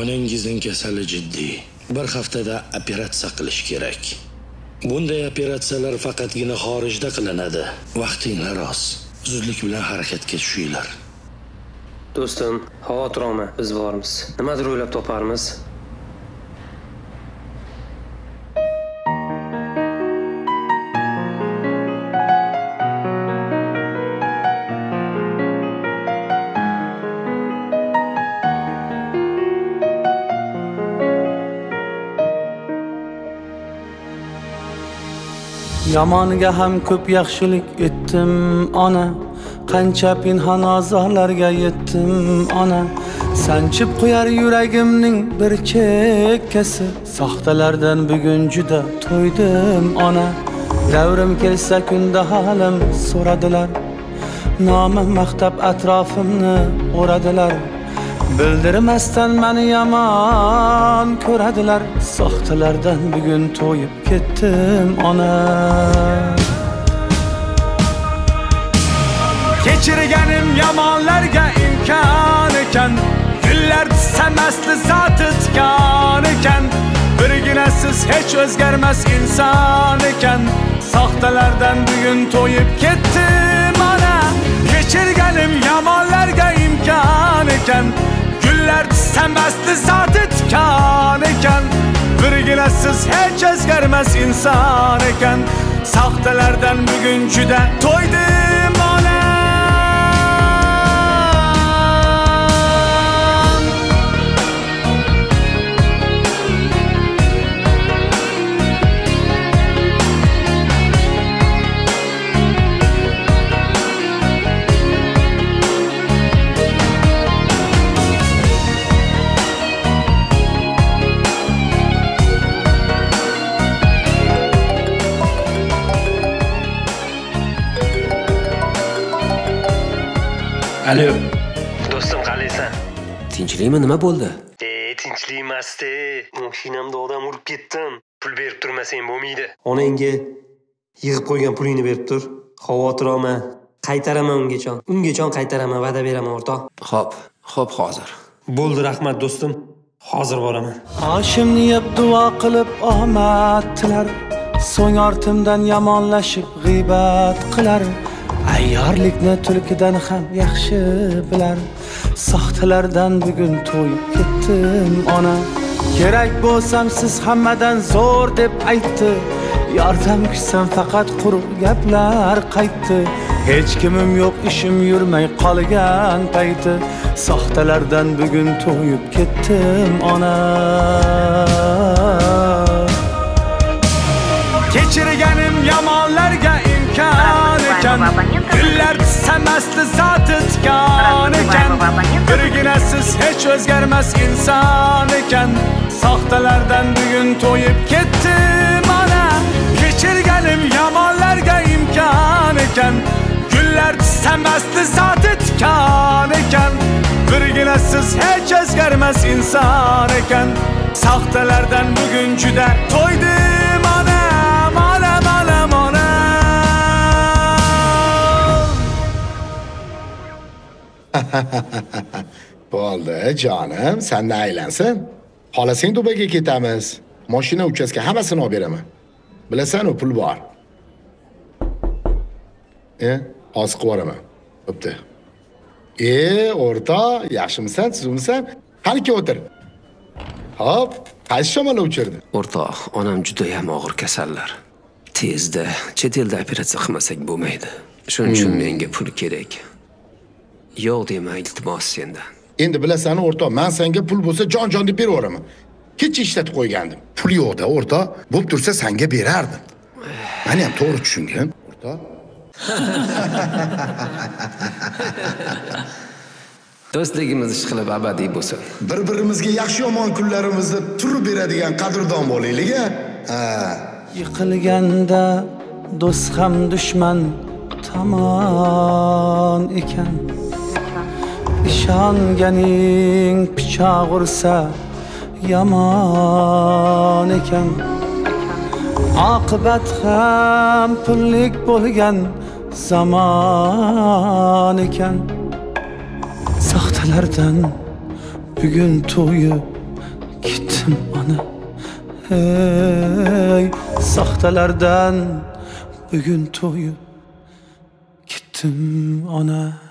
onangizning kasali jiddiy. Bir haftada operatsiya qilish kerak. Bunday operatsiyalar faqatgina xorijda qilinadi. Vaqtinglar oz. Zudlik bilan harakatga tushinglar. Do'stim xavotir olma biz bormiz. Nimadir o'ylab toparmiz? Yomonga ham ko'p yaxshilik etdim ona. Qancha pinhon ozorlarga yetdim ona. Sanchib qo'yar yuragimning bir chekkasi. Soxtalardan bugun juda to'ydim ona. Davrim kelsa kunda halim so'radilar. Nomim maqtab atrofimni o'radilar. Bildirmasdan mani yomon ko'radilar. Soxtalardan bugun to'yib ketdim ona. Kechirganim yomonlarga imkon ekan. Gullar samasli asli zoti tikan ekan. Birgina siz hech o'zgarmas inson ekan. Soxtalardan bugun to'yib ketdim ona. Kechirganim yomonlarga imkon ekan. Gullar tussam asli zoti tikan ekan birginasiz hech o'zgarmas inson ekan soxtalardan bugun juda to'ydim alo. Do'stim qalaysan tinchlikmi? Nima bo'ldi? E tinchlik emasdi. Mashinamda odam urib ketdim. Pul berib turmasang bo'lmaydi. Onangga yig'ib qo'ygan pulingni berib tur. Xavotir olma qaytaraman ungachon ungachon qaytaraman va'da beraman o'rtoq. Ho'p ho'p hozir. Bo'ldi rahmat do'stim. Hozir boraman. Oshimni yeb duo qilib omad tilar so'ng ortimdan yomonlashib g'iybat qilar ayyorlikni tulkidan ham yaxshi bilar. Soxtalardan bugun to'yib ketdim ona. Kerak bo'lsam siz hammadan zo'r deb aytdi. Yordam kutsam faqat quruq gaplar qaytdi. Hech kimim yo'q ishim yurmay qolgan payti. Soxtalardan bugun to'yib ketdim ona. Kechirganim yomonlar zoti tikan ekan birgina siz hech o'zgarmas inson ekan soxtalardan bugun to'yib ketdim ona kechirganim yomonlarga imkon ekan gullar tussam asli zoti tikan ekan birgina siz hech o'zgarmas inson ekan soxtalardan bugun juda to'ydim bo'ldi jonim sandan aylansin. Xohlasang dubayga ketamiz. Moshina uchastka hammasini olib beraman. Bilasanu pul bor. E hozir qilib yuboraman. Bo'pti. E o'rtoq yaxshimisan tuzukmisan qani kel o'tir. Ho'p qaysi shamolla uchirdi? O'rtoq onam judayam og'ir kasallar. Tezda chet elda operatsiya qilmasak bo'lmaydi. Shuning uchun menga pul kerak yo'q dema iltimos sendan. Endi bilasanu o'rtoq man senga pul bo'lsa jon jon deb beraveraman. Kecha ishlatib qo'ygandim. Pul yo'qda o'rtoq bo'lib tursa senga berardim. Mani ham to'g'ri tushungin o'rtoq do'stligimiz ishqilib abadiy bo'lsin. Bir birimizga yaxshi yomon kunlarimizda turib beradigan qadrdon bo'laylik a ha. Yiqilganda do'st ham dushman tomon ekan ishonganing pichoq ursa yomon ekan. Oqibat ham pullik bo'lgan zamon ekan. Soxtalardan bugun to'yib ketdim ona. Ey soxtalardan bugun to'yib ketdim ona.